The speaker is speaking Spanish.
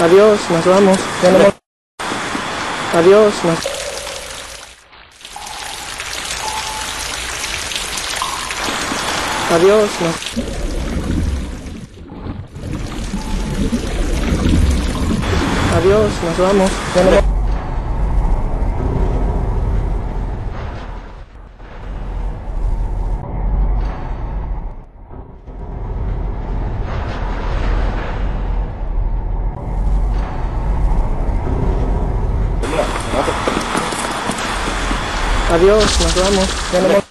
Adiós, nos vamos. Ya Adiós, nos... Adiós, nos... Adiós, nos vamos. Ya. Adiós, nos vamos. Ya.